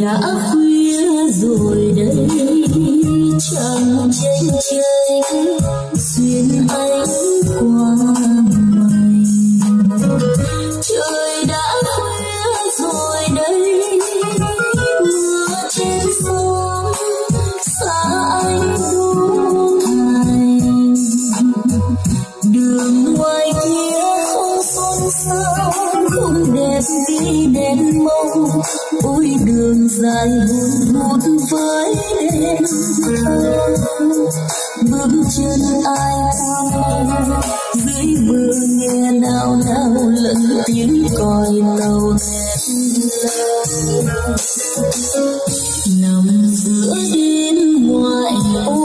đã khuya rồi đây chẳng tranh tranh không đẹp vì đèn mông ôi đường dài buồn hút với đêm bước chân ai qua dưới mưa nghe nào nào lẫn tiếng còi tàu thét nằm giữa đêm ngoại ô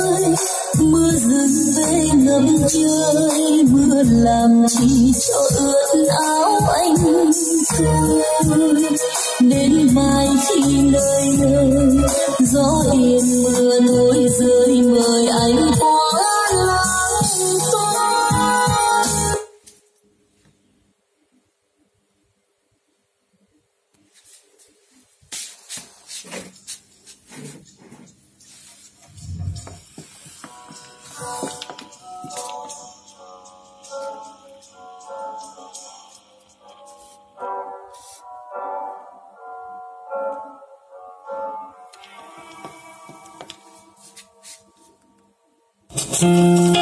ơi mưa dừng về ngập trời mưa làm chi cho ướt áo anh thương. Thank mm -hmm. you.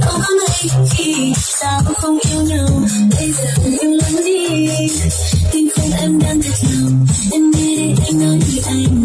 có mấy khi Sao không yêu nhau Bây giờ yêu lắm đi Tim không em đang thật lòng Em đi đây anh nói với anh